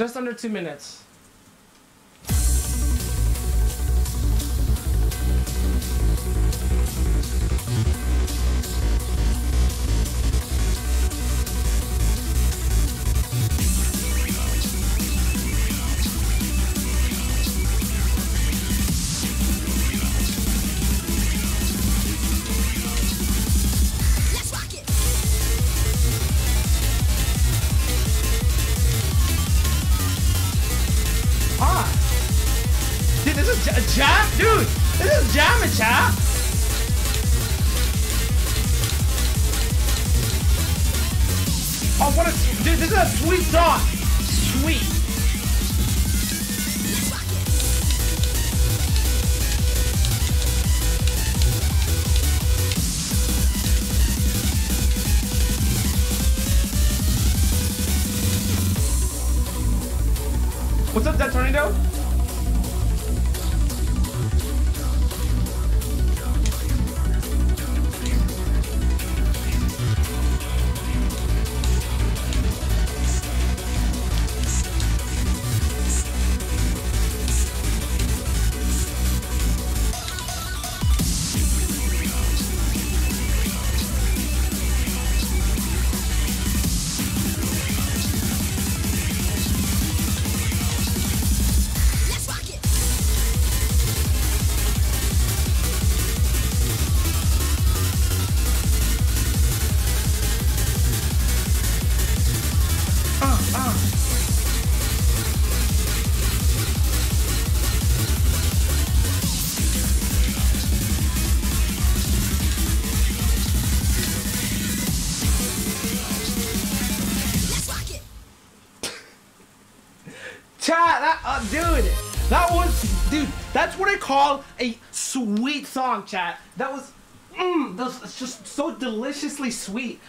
Just under two minutes. Jam, dude. This is jamming, chat. Oh, what a dude! This is a sweet song. Sweet. What's up, that tornado? Chat, that uh, dude, that was dude. That's what I call a sweet song, chat. That was, mm, that was it's just so deliciously sweet.